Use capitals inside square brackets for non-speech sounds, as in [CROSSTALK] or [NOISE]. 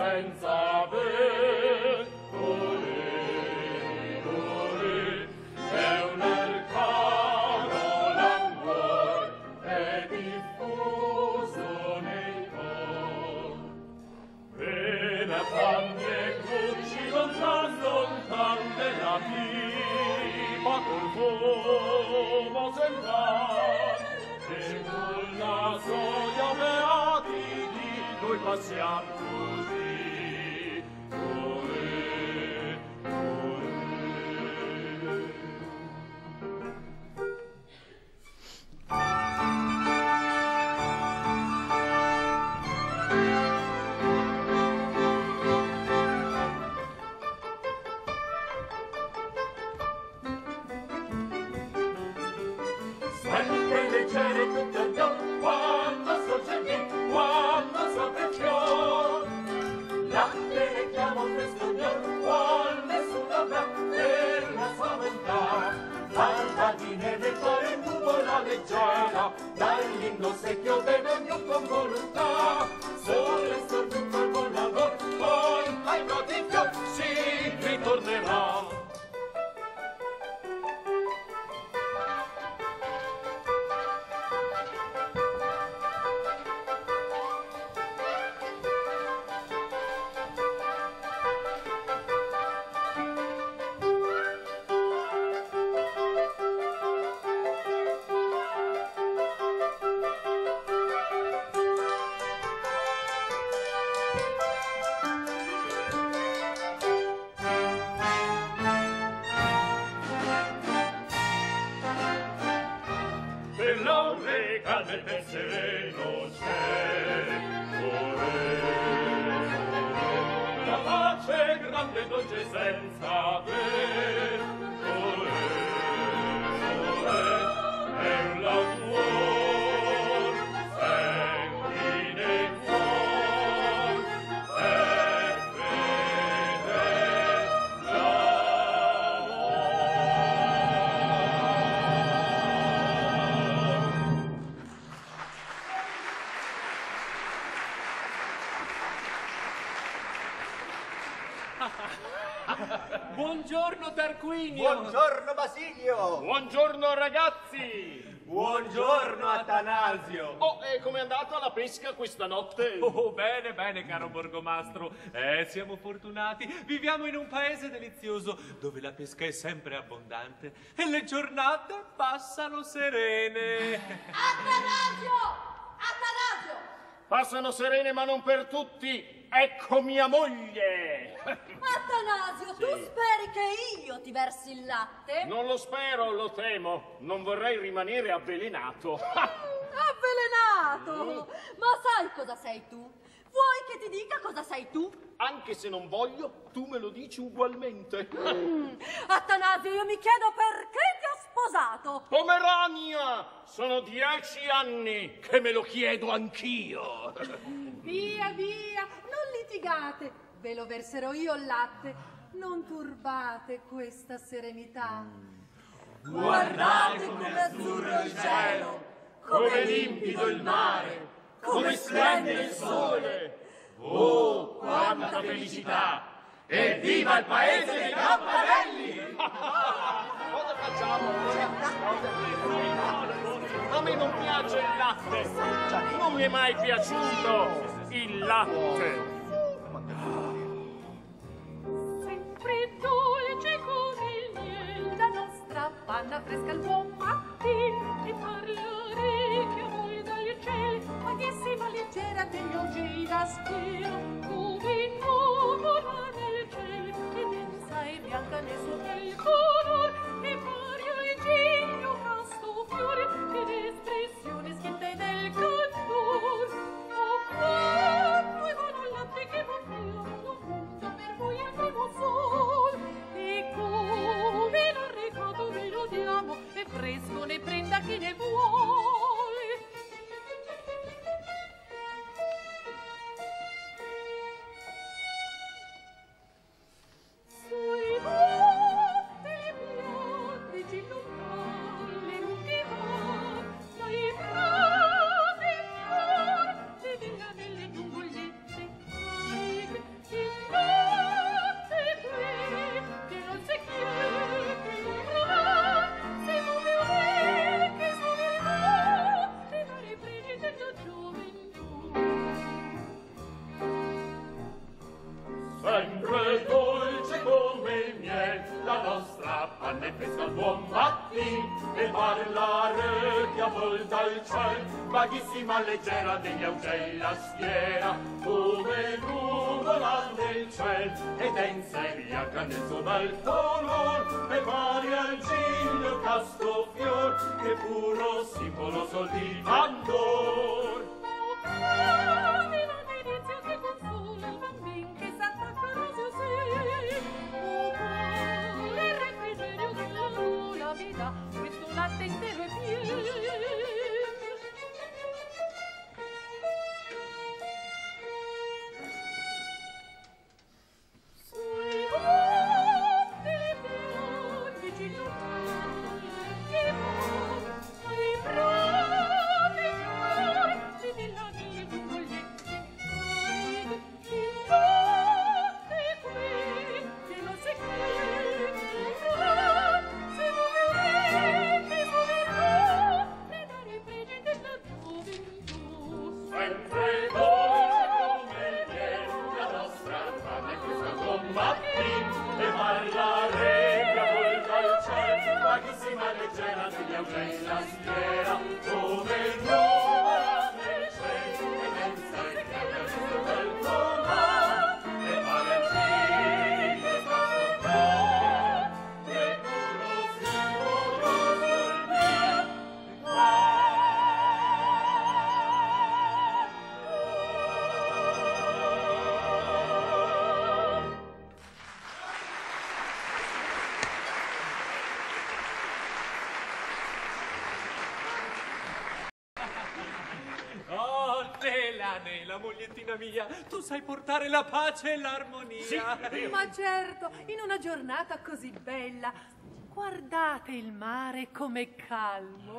senza ve Ore, ore, è un arcano l'amor, è diffuso nei cor. Vena fame cruci con tanto, della pipa col noi passiam così ore ore sempre leggere tutto Dahin los secchio del mio congolutà dolce senza pe [LAUGHS] Buongiorno Tarquinio! Buongiorno Basilio! Buongiorno ragazzi! Buongiorno Atanasio! Oh, e com'è andata la pesca questa notte? [LAUGHS] Oh, bene, bene, caro borgomastro. Eh, siamo fortunati. Viviamo in un paese delizioso dove la pesca è sempre abbondante e le giornate passano serene. Atanasio! Atanasio! Passano serene ma non per tutti. Ecco mia moglie. Atanasio, tu speri che io ti versi il latte? Non lo spero, lo temo. Non vorrei rimanere avvelenato. [LAUGHS] Avvelenato! Ma sai cosa sei tu? Vuoi che ti dica cosa sei tu? Anche se non voglio, tu me lo dici ugualmente. Mm, Atanasio, io mi chiedo perché ti ho sposato. Pomerania! Sono dieci anni che me lo chiedo anch'io. Via, via, litigate. Ve lo verserò io il latte. Non turbate questa serenità. Guardate come azzurro il cielo, Come limpido il mare, come splende il sole. Oh, quanta felicità! E viva il paese dei campanelli! Cosa facciamo? A me non piace il latte. Non mi è mai piaciuto il latte. Anna fresca al buon mattin e parlerei che voi dagli cieli, magnissima leggera degli oggi da spiro. ballare, volta al ciel, vaghissima leggera degli augei la schiera, come nuvola nel ciel, ed è in seria che nel suo bel color, e pari al giglio casto fior, che puro simbolo sol di leggera, figlia Eugenia, schiera, come noi. Nela, Nela, mogliettina mia, tu sai portare la pace e l'armonia. Ma certo, in una giornata così bella, guardate il mare come calmo.